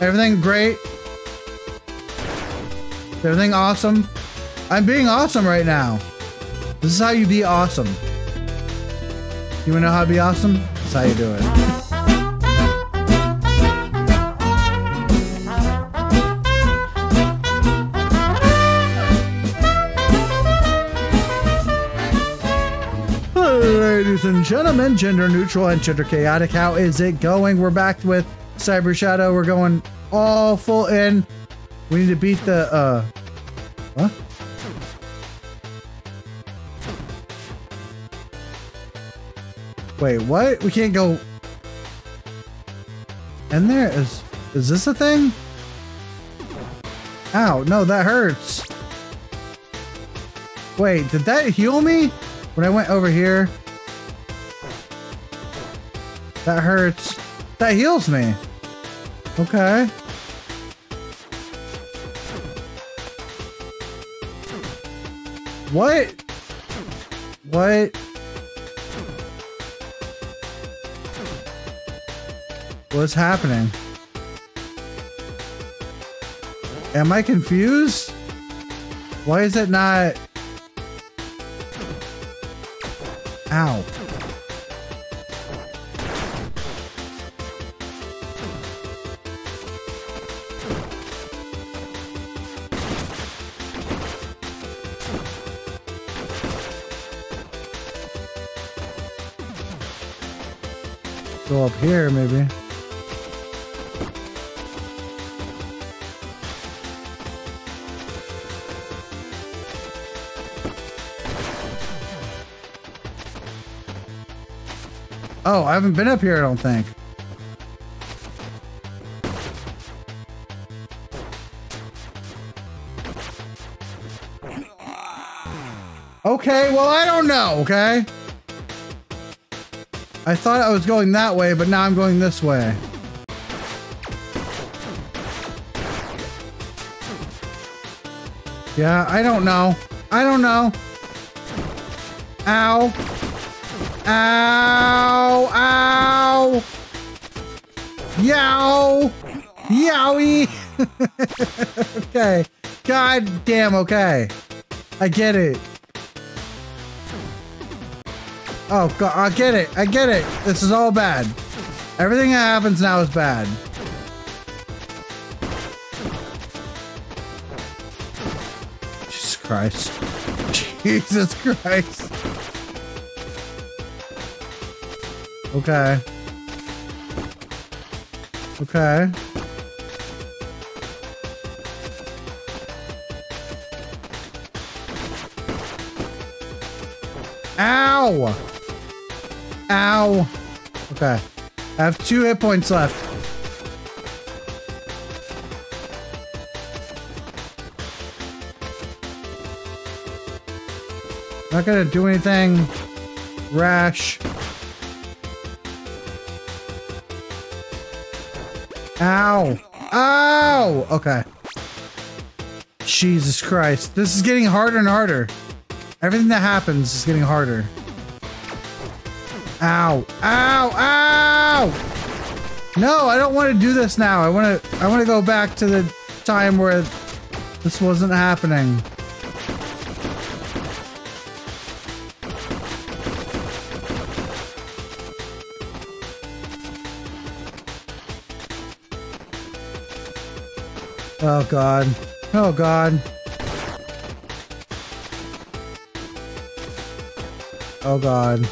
Everything great? Everything awesome? I'm being awesome right now. This is how you be awesome. You wanna know how to be awesome? That's how you do it. Ladies and gentlemen, gender neutral and gender chaotic, how is it going? We're back with Cyber Shadow. We're going all full in. We need to beat the, uh, what? Wait, what? We can't go in there? Is, is this a thing? Ow, no, that hurts. Wait, did that heal me? When I went over here? That hurts. That heals me. Okay. What? What? What's happening? Am I confused? Why is it not... Ow. Up here, maybe. Oh, I haven't been up here, I don't think. Okay, well, I don't know, okay? I thought I was going that way, but now I'm going this way. Yeah, I don't know. I don't know. Ow. Ow! Ow! Yow! Yowie! okay. God damn, okay. I get it. Oh, God, I get it. I get it. This is all bad. Everything that happens now is bad. Jesus Christ. Jesus Christ. Okay. Okay. Ow! Ow! Okay. I have two hit points left. Not gonna do anything rash. Ow! Ow! Okay. Jesus Christ. This is getting harder and harder. Everything that happens is getting harder. Ow! Ow! Ow! No, I don't want to do this now. I want to I want to go back to the time where this wasn't happening. Oh god. Oh god. Oh god.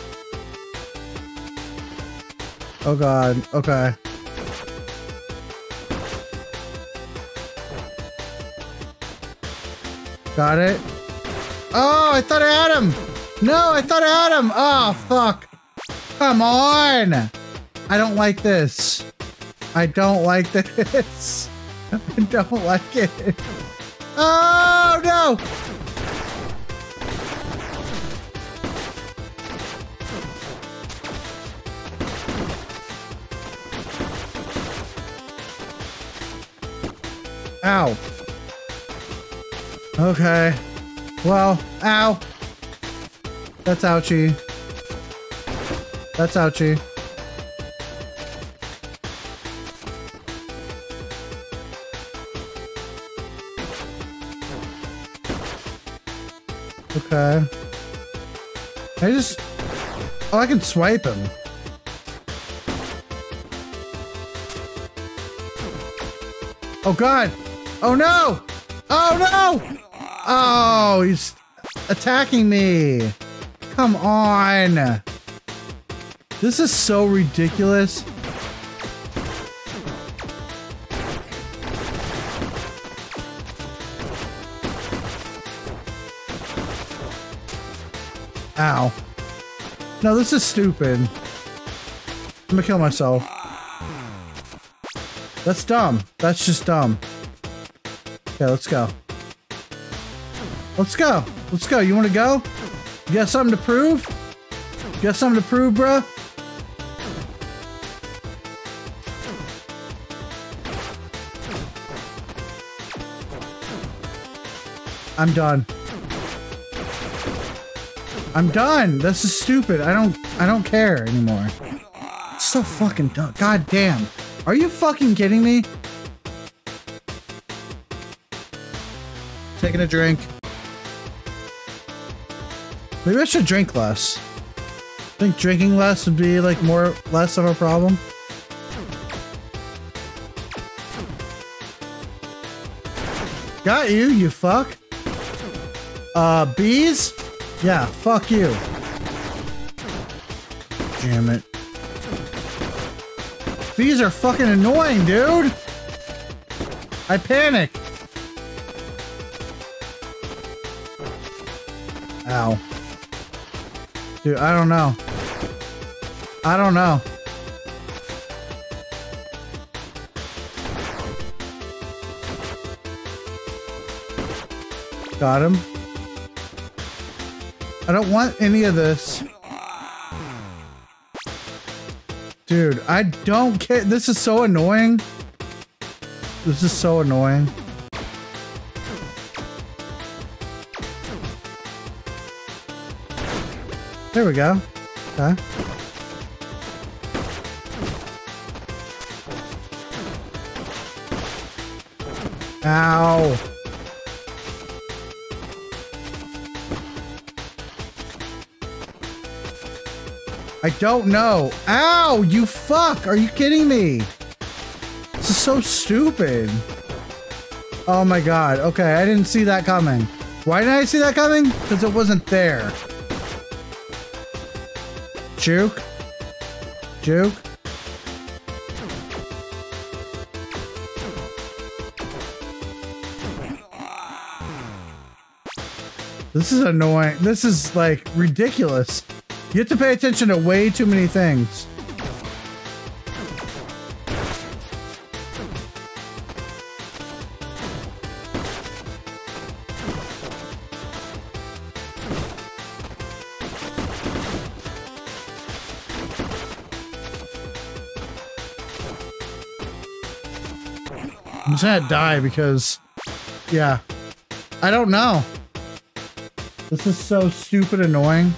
Oh god. Okay. Got it. Oh, I thought I had him. No, I thought I had him. Oh, fuck. Come on. I don't like this. I don't like this. I don't like it. Oh, no. Ow. Okay. Well, ow. That's ouchie. That's ouchie. Okay. I just... Oh, I can swipe him. Oh, God! Oh, no. Oh, no. Oh, he's attacking me. Come on. This is so ridiculous. Ow. No, this is stupid. I'm gonna kill myself. That's dumb. That's just dumb. Okay, let's go. Let's go. Let's go. You wanna go? You got something to prove? You got something to prove, bruh? I'm done. I'm done. This is stupid. I don't I don't care anymore. It's so fucking dumb. God damn. Are you fucking kidding me? Taking a drink. Maybe I should drink less. I think drinking less would be like more less of a problem. Got you, you fuck. Uh, bees? Yeah, fuck you. Damn it. These are fucking annoying, dude! I panic. Dude, I don't know. I don't know. Got him. I don't want any of this. Dude, I don't care. This is so annoying. This is so annoying. There we go. Okay. Ow. I don't know. Ow, you fuck. Are you kidding me? This is so stupid. Oh my god. Okay, I didn't see that coming. Why didn't I see that coming? Because it wasn't there. Juke. Juke. This is annoying. This is like ridiculous. You have to pay attention to way too many things. Just gonna die because, yeah, I don't know. This is so stupid annoying.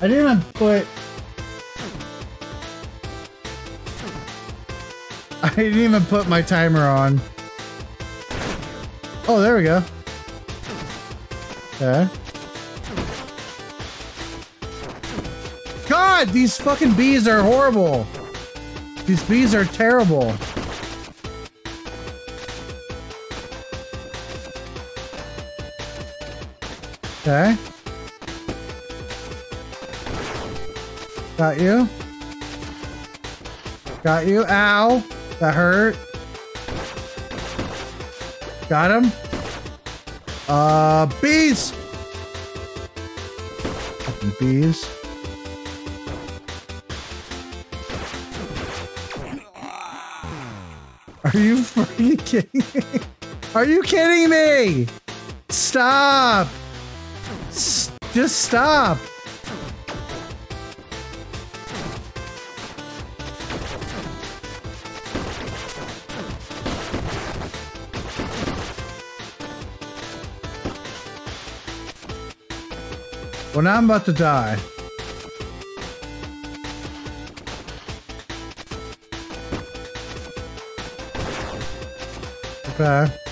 I didn't even put... I didn't even put my timer on. Oh, there we go. Okay. God, these fucking bees are horrible. These bees are terrible. Okay. Got you. Got you. Ow. That hurt. Got him. Uh, bees. Fucking bees. Are you freaking kidding me? Are you kidding me? Stop. Just stop. Well, now I'm about to die. Okay.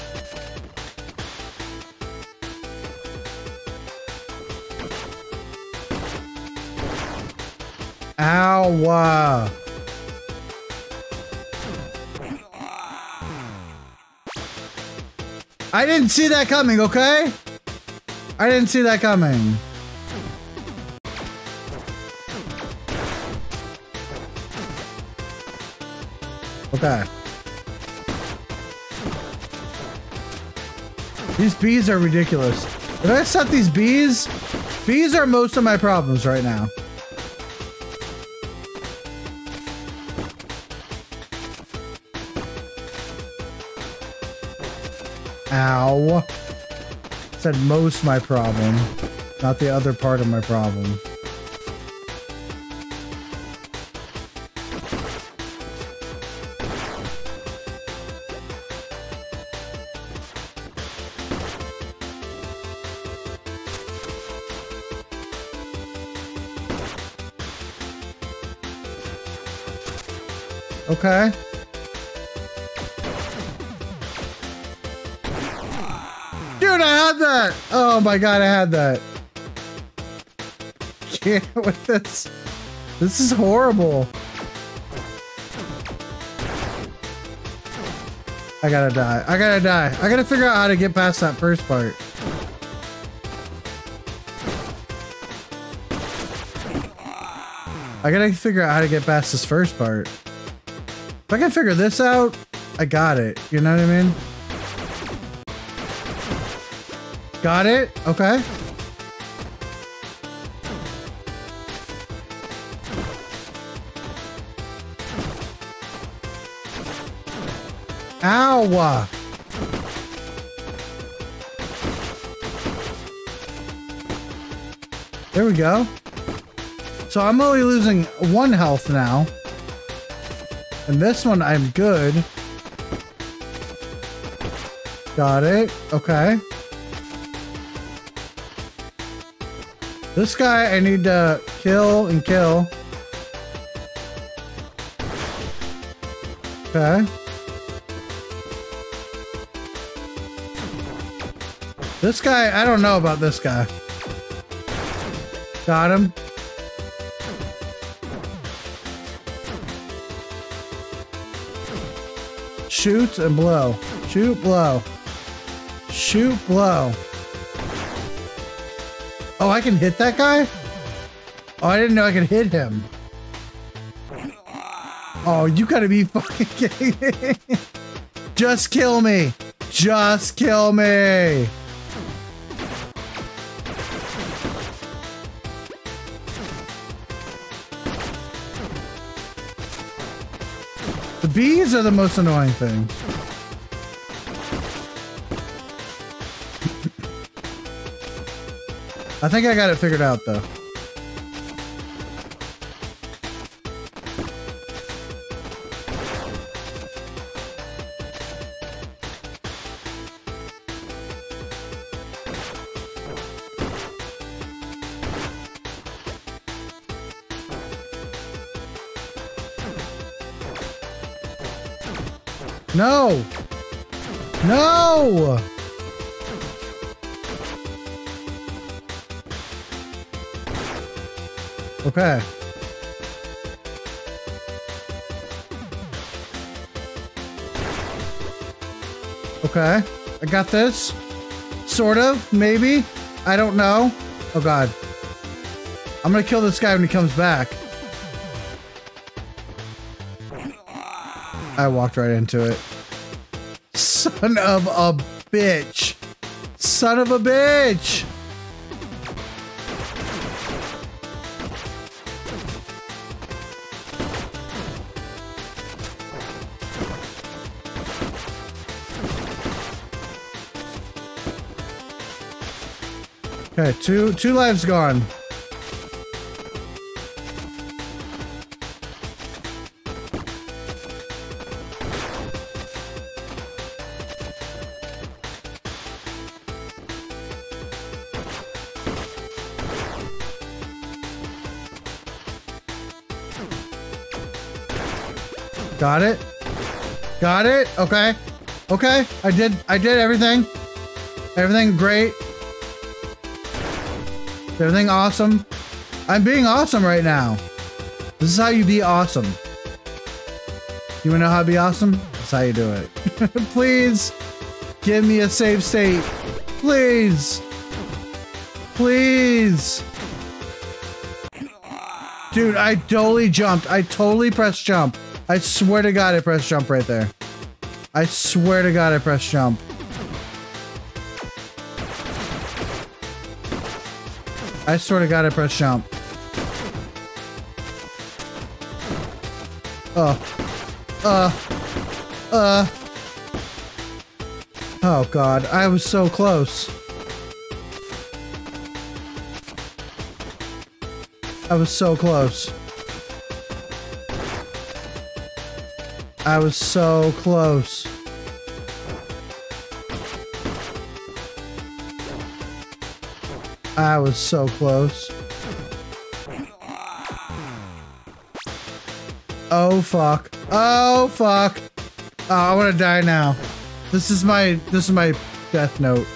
Ow! Uh, I didn't see that coming, okay? I didn't see that coming. Okay. These bees are ridiculous. Did I set these bees? Bees are most of my problems right now. Ow. Said most my problem, not the other part of my problem. Okay. Oh my god, I had that. Can't with this. This is horrible. I gotta die. I gotta die. I gotta figure out how to get past that first part. I gotta figure out how to get past this first part. If I can figure this out, I got it. You know what I mean? Got it? Okay. Ow! There we go. So I'm only losing one health now. And this one, I'm good. Got it. Okay. This guy, I need to kill and kill. Okay. This guy, I don't know about this guy. Got him. Shoot and blow. Shoot, blow. Shoot, blow. Oh, I can hit that guy? Oh, I didn't know I could hit him. Oh, you gotta be fucking kidding me. Just kill me. Just kill me. The bees are the most annoying thing. I think I got it figured out though. No! Okay. Okay. I got this. Sort of, maybe. I don't know. Oh god. I'm gonna kill this guy when he comes back. I walked right into it. Son of a bitch. Son of a bitch. Okay, two two lives gone. Got it. Got it. Okay. Okay. I did I did everything. Everything great. Everything awesome. I'm being awesome right now. This is how you be awesome. You wanna know how to be awesome? That's how you do it. Please give me a save state. Please. Please. Dude, I totally jumped. I totally pressed jump. I swear to God I pressed jump right there. I swear to God I pressed jump. I sort of got I pressed jump. Uh. Uh. Uh. Oh God, I was so close. I was so close. I was so close. I was so close. Oh fuck. Oh fuck. Oh, I want to die now. This is my this is my death note.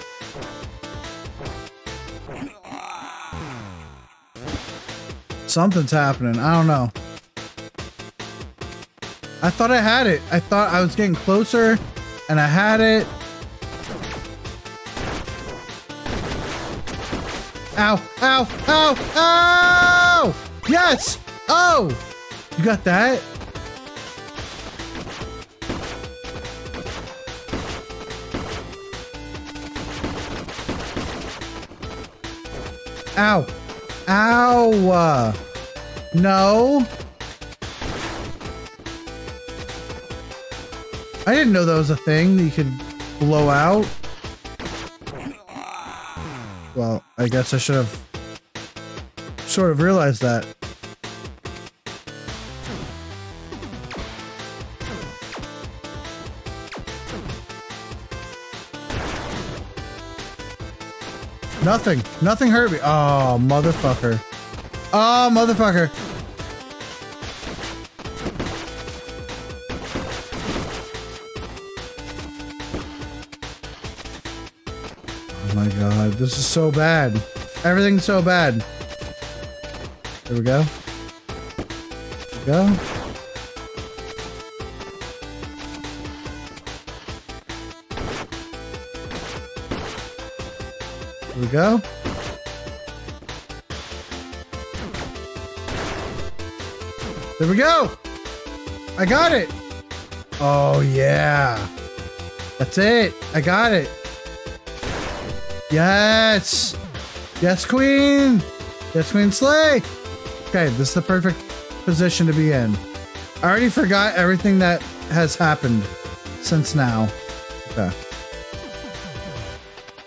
Something's happening. I don't know. I thought I had it. I thought I was getting closer and I had it. Ow, ow, ow, ow! Yes! Oh! You got that? Ow. Ow. Uh, no. I didn't know that was a thing that you could blow out. Well, I guess I should have sort of realized that. Nothing. Nothing hurt me. Oh, motherfucker. Oh, motherfucker. Oh my god, this is so bad. Everything's so bad. There we go. There we go. There we go. There we go. I got it. Oh, yeah. That's it. I got it. Yes. Yes, queen. Yes, queen slay. Okay, this is the perfect position to be in. I already forgot everything that has happened since now. Okay.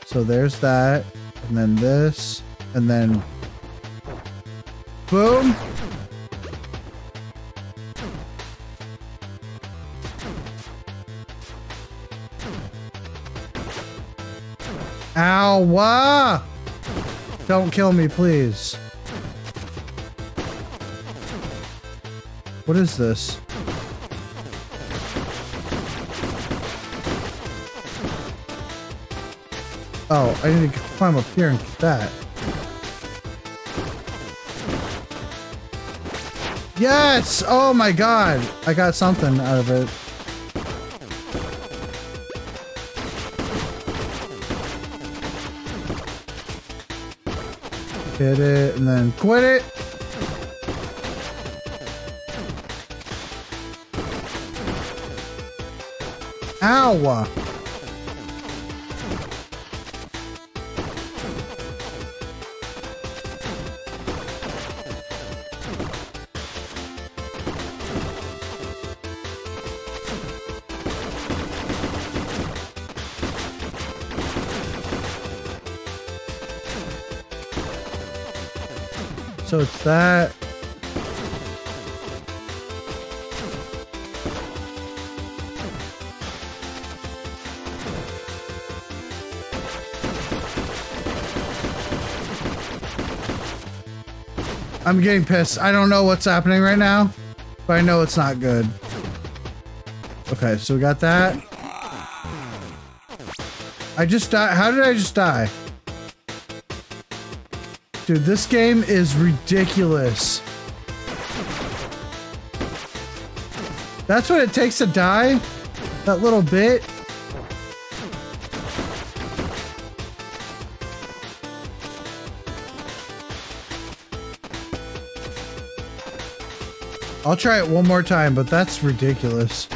So there's that, and then this, and then boom. Ow! ah! Don't kill me, please. What is this? Oh, I need to climb up here and get that. Yes! Oh my god! I got something out of it. Hit it and then quit it. Ow! So it's that. I'm getting pissed. I don't know what's happening right now, but I know it's not good. Okay, so we got that. I just died. How did I just die? Dude, this game is ridiculous. That's what it takes to die? That little bit? I'll try it one more time, but that's ridiculous.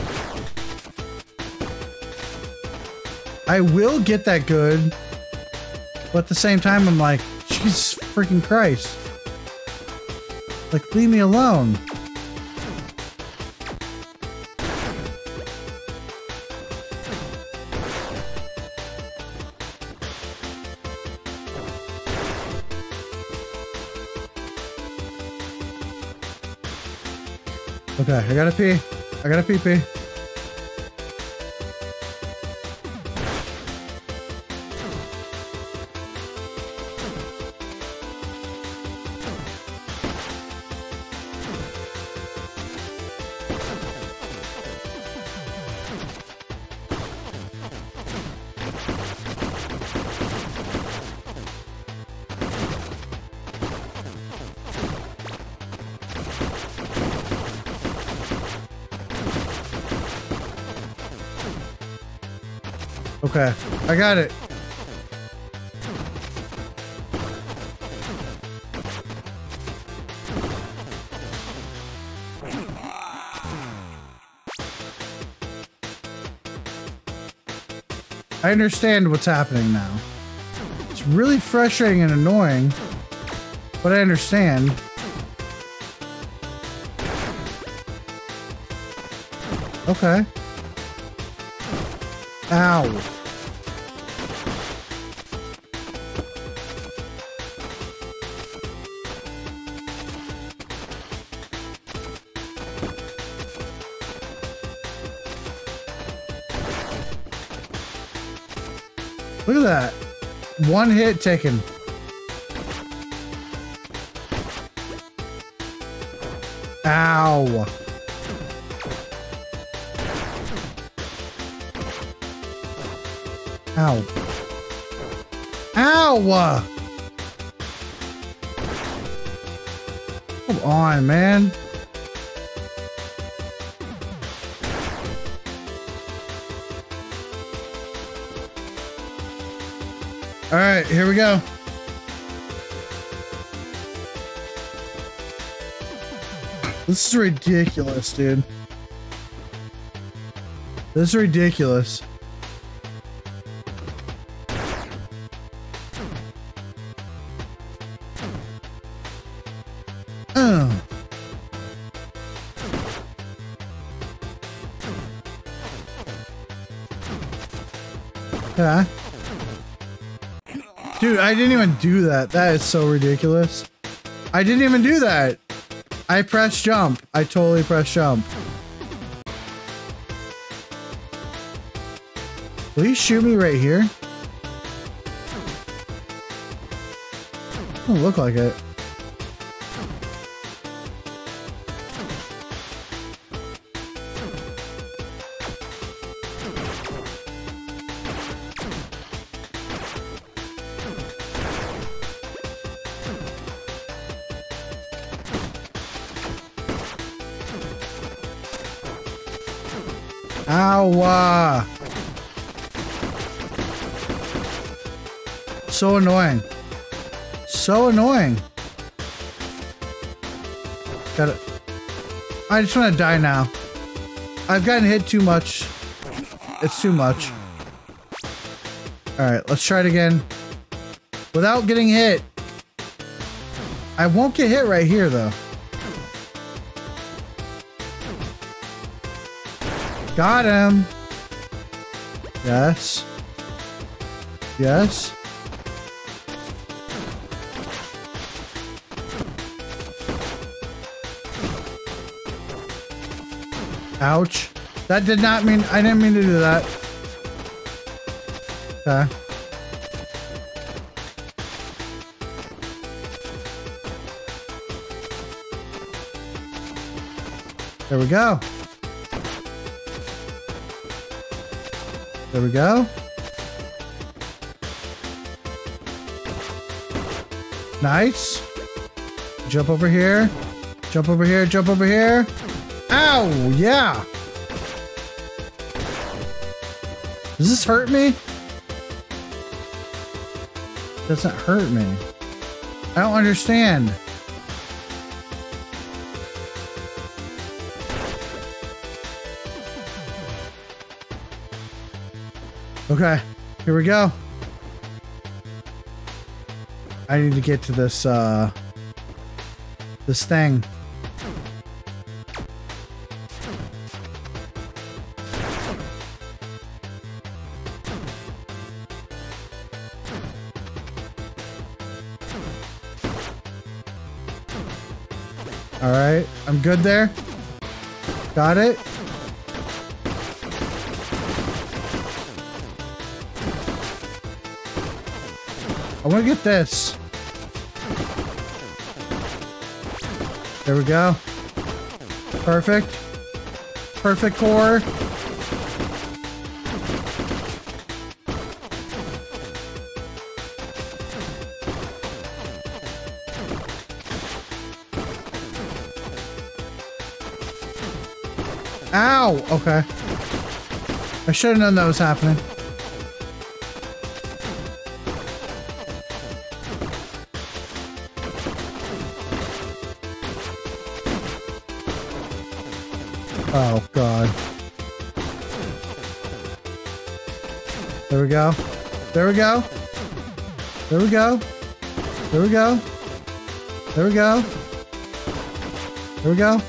I will get that good, but at the same time, I'm like, Jesus freaking Christ. Like, leave me alone. Okay, I gotta pee. I gotta pee pee. Okay, I got it. I understand what's happening now. It's really frustrating and annoying, but I understand. Okay. Ow. Look at that. One hit taken. Ow. Ow. Ow! Come on, man. All right, here we go. This is ridiculous, dude. This is ridiculous. Didn't even do that. That is so ridiculous. I didn't even do that. I pressed jump. I totally pressed jump. Will you shoot me right here? Doesn't look like it. Ow! So annoying. So annoying. Got it. I just want to die now. I've gotten hit too much. It's too much. Alright, let's try it again. Without getting hit. I won't get hit right here, though. Got him. Yes. Yes. Ouch. That did not mean, I didn't mean to do that. Okay. There we go. There we go. Nice. Jump over here. Jump over here. Jump over here. Ow! Yeah! Does this hurt me? Doesn't hurt me. I don't understand. Okay, here we go. I need to get to this, uh, this thing. All right, I'm good there. Got it. I want to get this. There we go. Perfect. Perfect core. Ow! Okay. I should have known that was happening. There we go. There we go. There we go. There we go. There we go.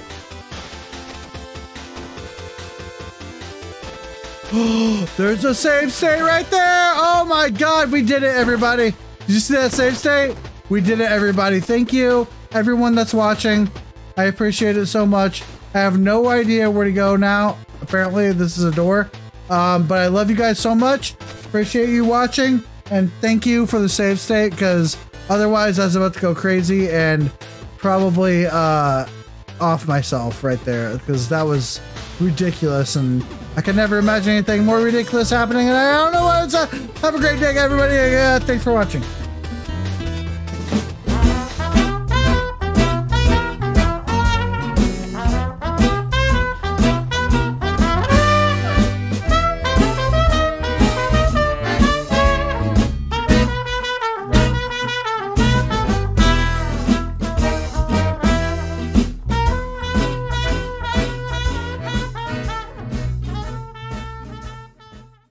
There's a save state right there. Oh my God, we did it, everybody. Did you see that save state? We did it, everybody. Thank you, everyone that's watching. I appreciate it so much. I have no idea where to go now. Apparently, this is a door. Um, but I love you guys so much. Appreciate you watching. And thank you for the save state because otherwise I was about to go crazy and probably uh, off myself right there because that was ridiculous and I could never imagine anything more ridiculous happening and I don't know what it's. Uh, have a great day, everybody. Uh, thanks for watching.